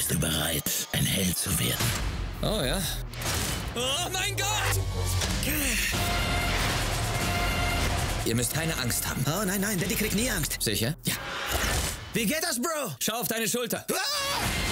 Bist du bereit, ein Held zu werden? Oh ja. Oh mein Gott! Ihr müsst keine Angst haben. Oh nein, nein, Daddy kriegt nie Angst. Sicher? Ja. Wie geht das, Bro? Schau auf deine Schulter. Ah!